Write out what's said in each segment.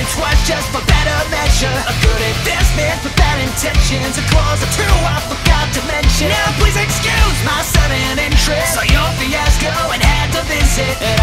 sentence was just for better measure. A good advancement for bad intentions. A clause or two I forgot to mention. Now please excuse my sudden interest. Saw your fiasco and had to visit.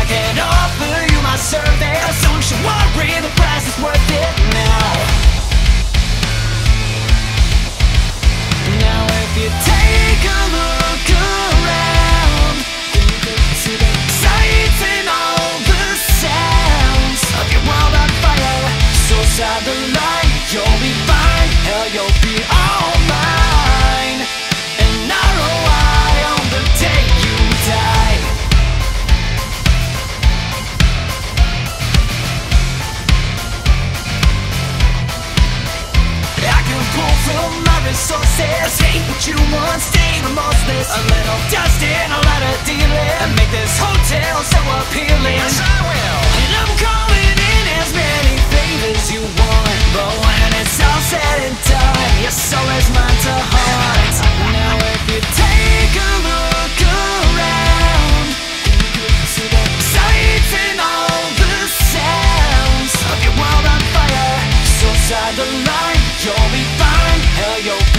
Resources Hate what you want, stay remorseless A little dust and a lot of dealing. And make this hotel so appealing. Yes, I will. And I'm calling in as many favors you want. But when it's all said and done Your soul is mine to haunt. Now if you take a look around see the sights and all the sounds Of your world on fire. So side the line, you'll be fine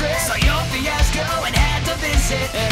trip. Saw your fiasco and had to visit.